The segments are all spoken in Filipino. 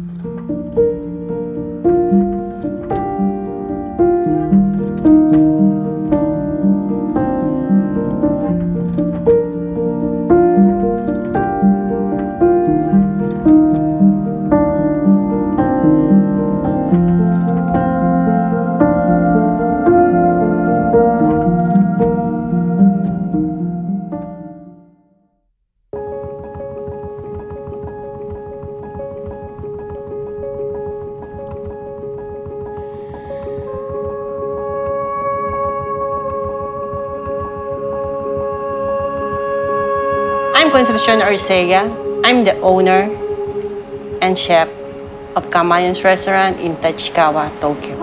Música I'm Concepcion Orcega. I'm the owner and chef of Kamayan's restaurant in Tachikawa, Tokyo.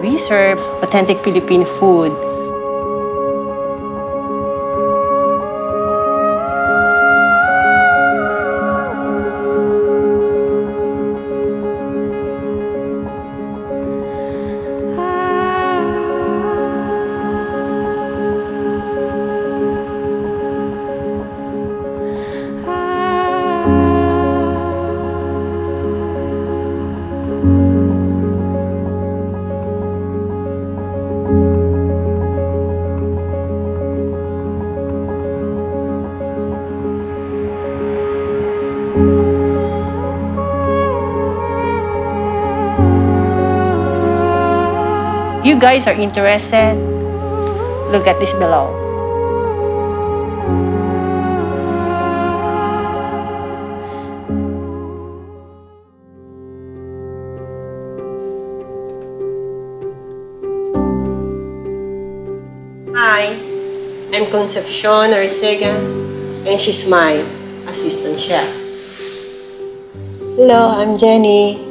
We serve authentic Filipino food you guys are interested, look at this below. Hi, I'm Concepcion Arcega, and she's my assistant chef. Hello, I'm Jenny.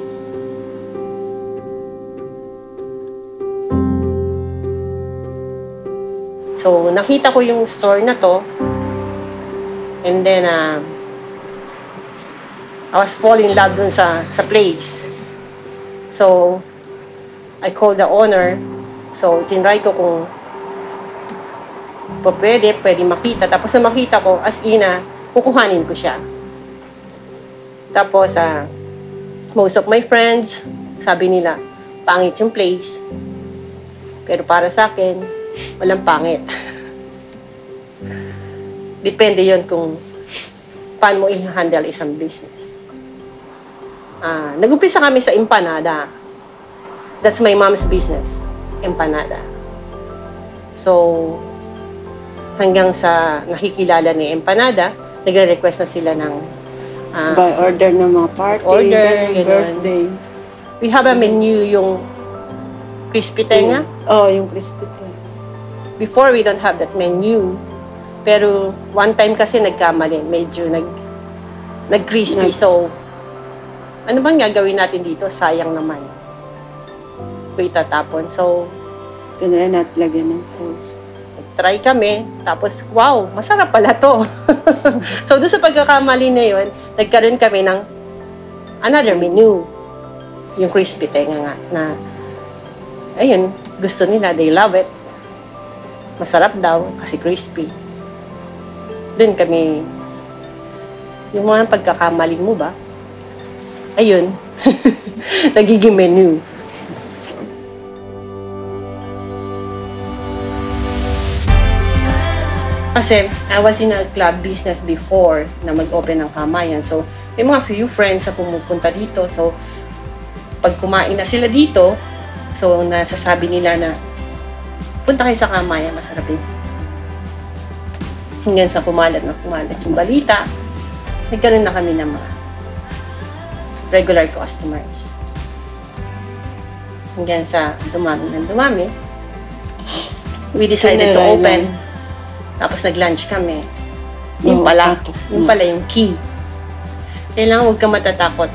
So, nakita ko yung store na to. And then, uh, I was falling in love dun sa, sa place. So, I called the owner. So, tinry ko kung po pwede, pwede makita. Tapos na makita ko, as ina, kukuhanin ko siya. Tapos, ah, most of my friends, sabi nila, pangit yung place. Pero para sa akin, walang pangit. Depende yon kung paano mo i-handle isang business. Ah, nag-umpisa kami sa empanada. That's my mom's business, empanada. So, hanggang sa nakikilala ni empanada, nagre-request na sila ng ah, By order ng mga party, Order, ganun, birthday. we have a menu yung crispy tenga. Oh, yung crispy. Before, we don't have that menu. Pero one time kasi nagkamali, medyo nag nag-crispy. Nag- So, ano bang gagawin natin dito? Sayang naman. Kung itatapon. So, Ito na rin natin lagyan ng sauce. try kami. Tapos, wow, masarap pala to. so, doon sa pagkakamali na yun, nagkaroon kami ng another menu. Yung crispy tenga nga na, ayun, gusto nila, they love it. Masarap daw kasi crispy. Doon kami, yung mga pagkakamali mo ba, ayun, nagiging menu. Kasi I was in a club business before na mag-open ng kamayan. So, may mga few friends na pumupunta dito. So, pag kumain na sila dito, so nasasabi nila na punta kayo sa kamayan, masarap yun. Hanggang sa kumalat na kumalat yung balita, nagkaroon na kami ng mga regular customers. Hanggang sa dumami ng dumami, we decided to open. Tapos nag-lunch kami. Yung Oo, pala, yung pala yung key. Kailangan huwag ka matatakot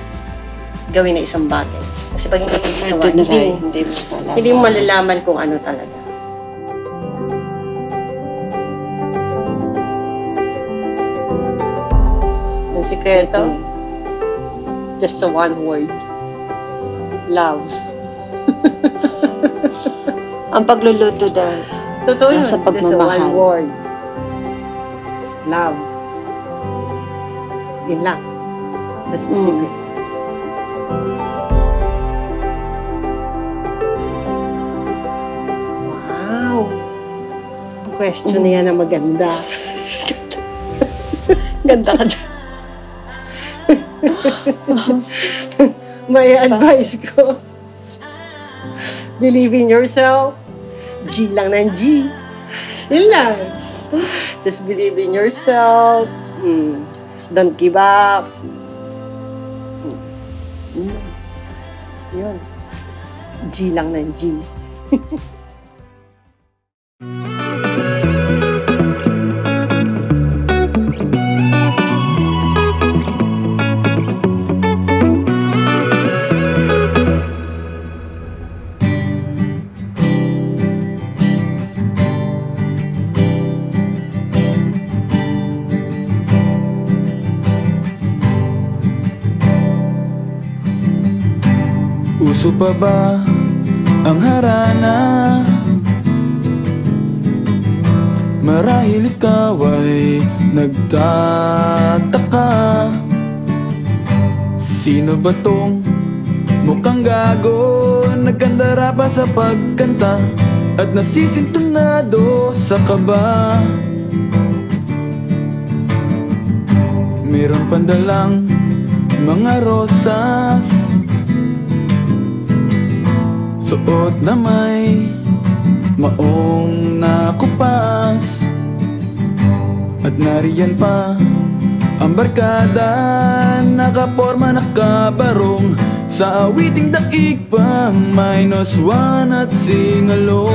gawin na isang bagay. Kasi pag hindi mo ginawa, hindi, mo- hindi mo malalaman kung ano talaga. Yung sikreto, Just the one word. Love. Ang pagluluto daw. Totoo yun. Just the pagmamahal. one word. Love. Yun lang. That's the Mm. secret. Wow. Ang question na yan na maganda. Ganda ka dyan. May advice ko. Believe in yourself. G lang ng G. Yun lang. Just believe in yourself. Mm. Don't give up. Mm. Yun. G lang ng G. Uso pa ba ang harana? Marahil ikaw ay nagtataka. Sino ba tong mukhang gago? Nagkandara pa sa pagkanta? At nasisintunado sa kaba? Meron pandalang mga rosas Suot na may maong nakupas. At nariyan pa ang barkada. Nakaporma nakabarong. Sa awiting daig pa Minus one at singalo